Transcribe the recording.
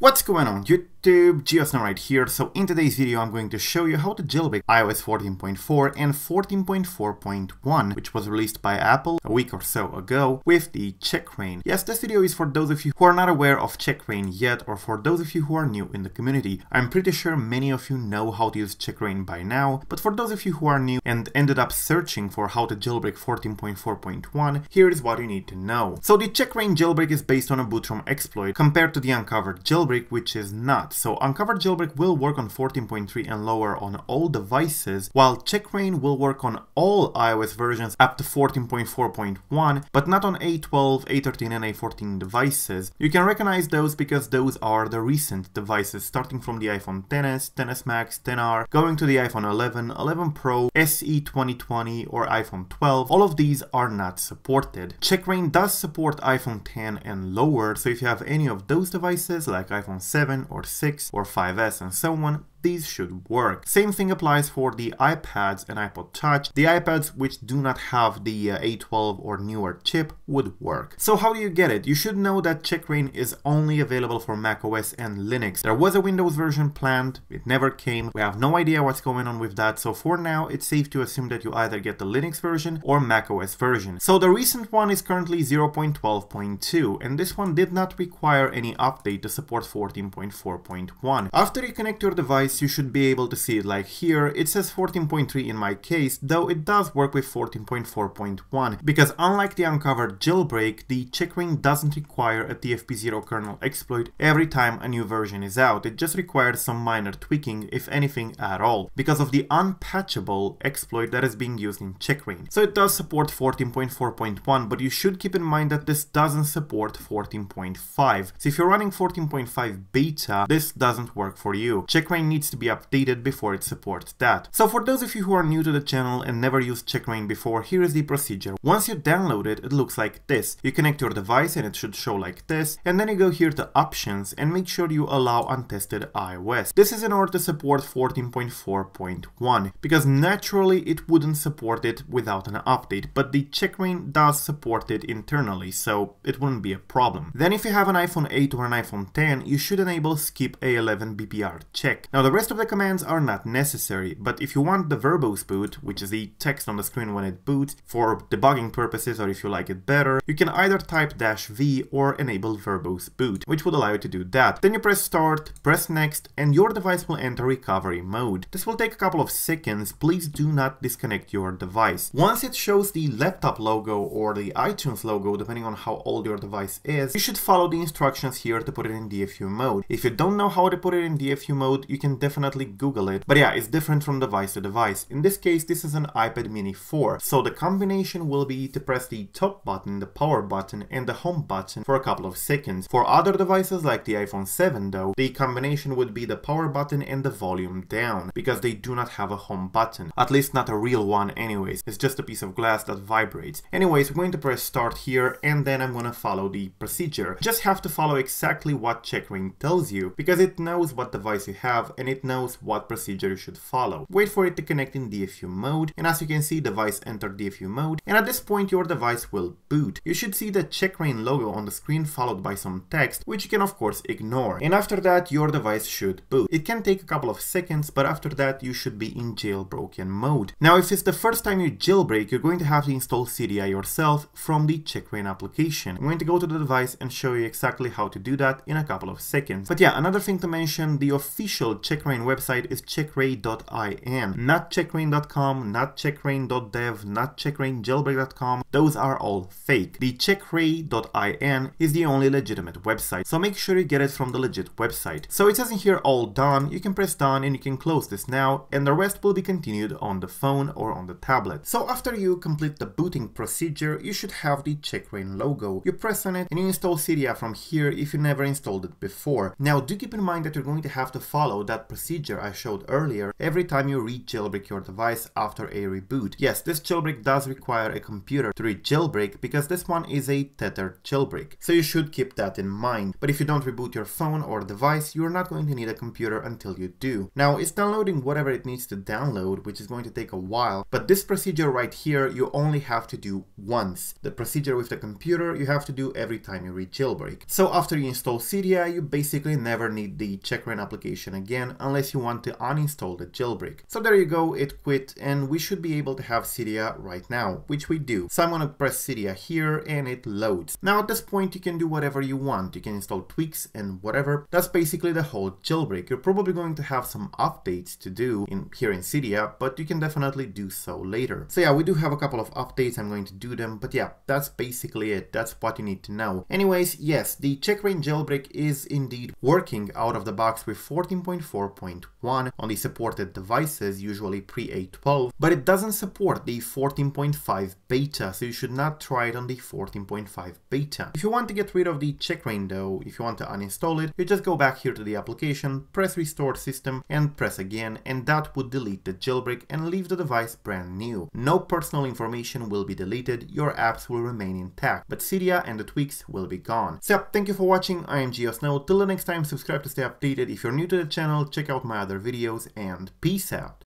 What's going on YouTube, GeoSn0w right here, so in today's video I'm going to show you how to jailbreak iOS 14.4 and 14.4.1 which was released by Apple a week or so ago with the checkra1n. Yes, this video is for those of you who are not aware of checkra1n yet or for those of you who are new in the community. I'm pretty sure many of you know how to use checkra1n by now, but for those of you who are new and ended up searching for how to jailbreak 14.4.1, here is what you need to know. So the checkra1n jailbreak is based on a Bootrom exploit compared to the uncovered jailbreak which is not. So Uncovered Jailbreak will work on 14.3 and lower on all devices, while checkra1n will work on all iOS versions up to 14.4.1, but not on A12, A13 and A14 devices. You can recognize those because those are the recent devices, starting from the iPhone XS, XS Max, XR, going to the iPhone 11, 11 Pro, SE 2020 or iPhone 12. All of these are not supported. checkra1n does support iPhone 10 and lower, so if you have any of those devices like iPhone 7 or 6 or 5S and so on, these should work. Same thing applies for the iPads and iPod Touch. The iPads which do not have the uh, A12 or newer chip would work. So how do you get it? You should know that checkra1n is only available for macOS and Linux. There was a Windows version planned, it never came. We have no idea what's going on with that, so for now it's safe to assume that you either get the Linux version or macOS version. So the recent one is currently 0.12.2 and this one did not require any update to support 14.4.1. After you connect your device you should be able to see it like here. It says 14.3 in my case, though it does work with 14.4.1, because unlike the uncovered jailbreak, the checkra1n doesn't require a TFP0 kernel exploit every time a new version is out. It just requires some minor tweaking, if anything at all, because of the unpatchable exploit that is being used in checkra1n. So it does support 14.4.1, but you should keep in mind that this doesn't support 14.5. So if you're running 14.5 beta, this doesn't work for you. checkra1n needs to be updated before it supports that. So for those of you who are new to the channel and never used checkra1n before, here is the procedure. Once you download it, it looks like this. You connect your device and it should show like this, and then you go here to options and make sure you allow untested iOS. This is in order to support 14.4.1, because naturally it wouldn't support it without an update, but the checkra1n does support it internally, so it wouldn't be a problem. Then if you have an iPhone 8 or an iPhone 10, you should enable skip A11 BPR check. Now the rest of the commands are not necessary, but if you want the verbose boot, which is the text on the screen when it boots, for debugging purposes or if you like it better, you can either type dash V or enable verbose boot, which would allow you to do that. Then you press start, press next, and your device will enter recovery mode. This will take a couple of seconds, please do not disconnect your device. Once it shows the laptop logo or the iTunes logo, depending on how old your device is, you should follow the instructions here to put it in DFU mode. If you don't know how to put it in DFU mode, you can definitely Google it. But yeah, it's different from device to device. In this case, this is an iPad mini 4. So the combination will be to press the top button, the power button, and the home button for a couple of seconds. For other devices like the iPhone 7 though, the combination would be the power button and the volume down, because they do not have a home button. At least not a real one anyways. It's just a piece of glass that vibrates. Anyways, I'm going to press start here, and then I'm gonna follow the procedure. Just have to follow exactly what checkra1n tells you, because it knows what device you have, and it knows what procedure you should follow. Wait for it to connect in DFU mode, and as you can see, device entered DFU mode, and at this point your device will boot. You should see the checkra1n logo on the screen followed by some text, which you can of course ignore. And after that, your device should boot. It can take a couple of seconds, but after that, you should be in jailbroken mode. Now, if it's the first time you jailbreak, you're going to have to install Cydia yourself from the checkra1n application. I'm going to go to the device and show you exactly how to do that in a couple of seconds. But yeah, another thing to mention, the official checkra1n website is checkra1n.in, not checkra1n.com, not checkra1n.dev, not checkra1njailbreak.com. Those are all fake. The checkra1n.in is the only legitimate website, so make sure you get it from the legit website. So it says in here all done, you can press done and you can close this now, and the rest will be continued on the phone or on the tablet. So after you complete the booting procedure, you should have the checkra1n logo. You press on it and you install Cydia from here if you never installed it before. Now do keep in mind that you're going to have to follow that procedure I showed earlier every time you re-jailbreak your device after a reboot. Yes, this jailbreak does require a computer to re-jailbreak because this one is a tethered jailbreak, so you should keep that in mind. But if you don't reboot your phone or device, you're not going to need a computer until you do. Now, it's downloading whatever it needs to download, which is going to take a while, but this procedure right here, you only have to do once. The procedure with the computer, you have to do every time you re-jailbreak. So after you install Cydia, you basically never need the checkra1n application again, unless you want to uninstall the jailbreak. So there you go, it quit and we should be able to have Cydia right now, which we do. So I'm gonna press Cydia here and it loads. Now at this point you can do whatever you want, you can install tweaks and whatever. That's basically the whole jailbreak. You're probably going to have some updates to do in here in Cydia, but you can definitely do so later. So yeah, we do have a couple of updates, I'm going to do them, but yeah, that's basically it, that's what you need to know. Anyways, yes, the checkra1n jailbreak is indeed working out of the box with 14.4 4.1 the supported devices, usually pre-A12, but it doesn't support the 14.5 beta, so you should not try it on the 14.5 beta. If you want to get rid of the checkra1n though, if you want to uninstall it, you just go back here to the application, press restore system and press again and that would delete the jailbreak and leave the device brand new. No personal information will be deleted, your apps will remain intact, but Cydia and the tweaks will be gone. So thank you for watching, I am GeoSn0w, till the next time subscribe to stay updated, if you're new to the channel check out my other videos and peace out.